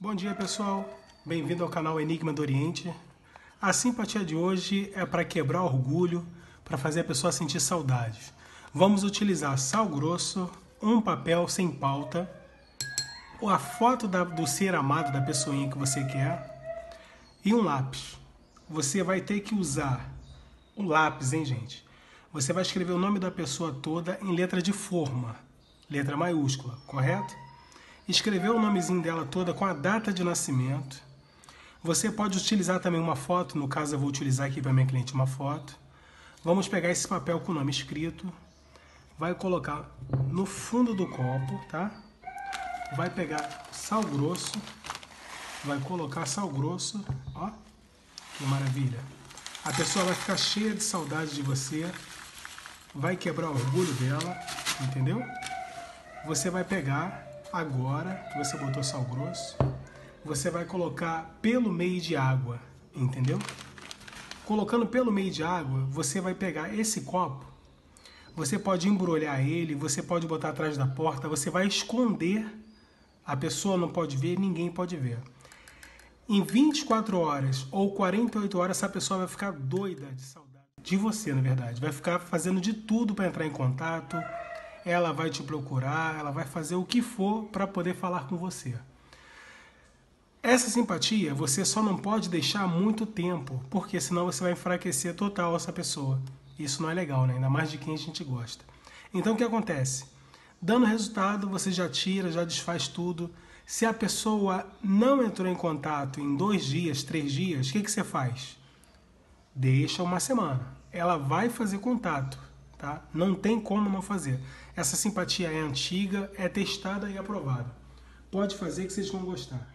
Bom dia pessoal, bem-vindo ao canal Enigma do Oriente. A simpatia de hoje é para quebrar orgulho, para fazer a pessoa sentir saudade. Vamos utilizar sal grosso, um papel sem pauta, a foto da, do ser amado da pessoinha que você quer e um lápis. Você vai ter que usar o lápis, hein gente? Você vai escrever o nome da pessoa toda em letra de forma, letra maiúscula, correto? escrever o nomezinho dela toda com a data de nascimento. Você pode utilizar também uma foto, no caso eu vou utilizar aqui para minha cliente uma foto. Vamos pegar esse papel com o nome escrito, vai colocar no fundo do copo, tá? Vai pegar sal grosso, vai colocar sal grosso, ó, que maravilha. A pessoa vai ficar cheia de saudade de você, vai quebrar o orgulho dela, entendeu? Você vai pegar Agora que você botou sal grosso, você vai colocar pelo meio de água, entendeu? Colocando pelo meio de água, você vai pegar esse copo, você pode embrulhar ele, você pode botar atrás da porta, você vai esconder, a pessoa não pode ver, ninguém pode ver. Em 24 horas ou 48 horas, essa pessoa vai ficar doida de saudade de você, na verdade. Vai ficar fazendo de tudo para entrar em contato, ela vai te procurar, ela vai fazer o que for para poder falar com você. Essa simpatia você só não pode deixar muito tempo, porque senão você vai enfraquecer total essa pessoa. Isso não é legal, né? ainda mais de quem a gente gosta. Então o que acontece? Dando resultado, você já tira, já desfaz tudo. Se a pessoa não entrou em contato em dois dias, três dias, o que, que você faz? Deixa uma semana. Ela vai fazer contato tá? Não tem como não fazer. Essa simpatia é antiga, é testada e aprovada. Pode fazer que vocês vão gostar.